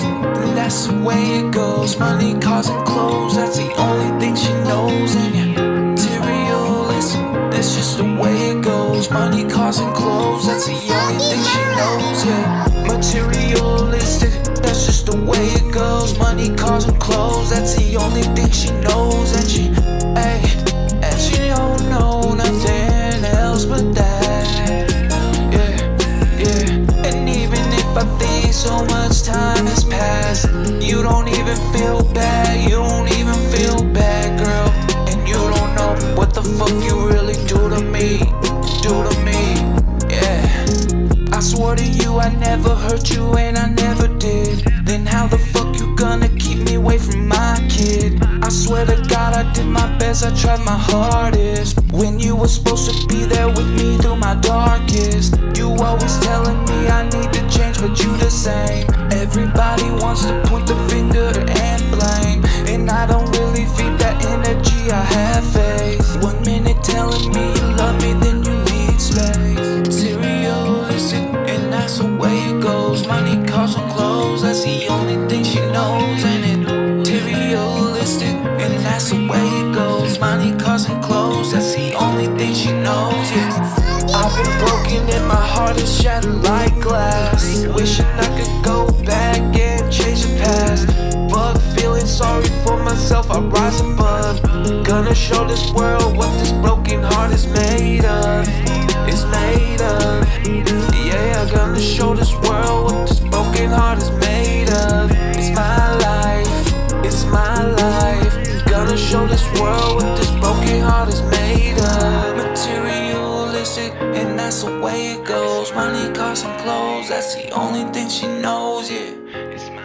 Materialistic, and that's the way it goes. Money, cars, and clothes, that's the only thing she knows. And materialistic, that's just the way it goes. Money, cars, and clothes, that's the only thing she knows. Yeah, materialistic, that's just the way it goes. Money, cars, and clothes, that's the only thing she knows. And So much time has passed, you don't even feel bad. You don't even feel bad, girl. And you don't know what the fuck you really do to me. Do to me, yeah. I swore to you I never hurt you and I never did. Then how the fuck you gonna keep me away from my kid? I swear to God I did my best, I tried my hardest. When you were supposed to be there with me through my darkest. You always telling but you the same. Everybody wants to point the finger and blame. And I don't really feed that energy, I have faith. One minute telling me you love me, then you need space. Materialistic, and that's the way it goes. Money, cars, and clothes, that's the only thing she knows. And it materialistic, and that's the way it goes. Money, cars, and clothes, that's the only thing she knows. Been broken and my heart is shattered like glass. Wishing I could go back and change the past. Fuck feeling sorry for myself, I rise above. Gonna show this world what this broken heart is made of. It's made of. Yeah, gonna show this world what this broken heart is made of. It's my life, it's my life. Gonna show this world what this broken heart is made of. And that's the way it goes. Money, cars, and clothes, that's the only thing she knows, yeah.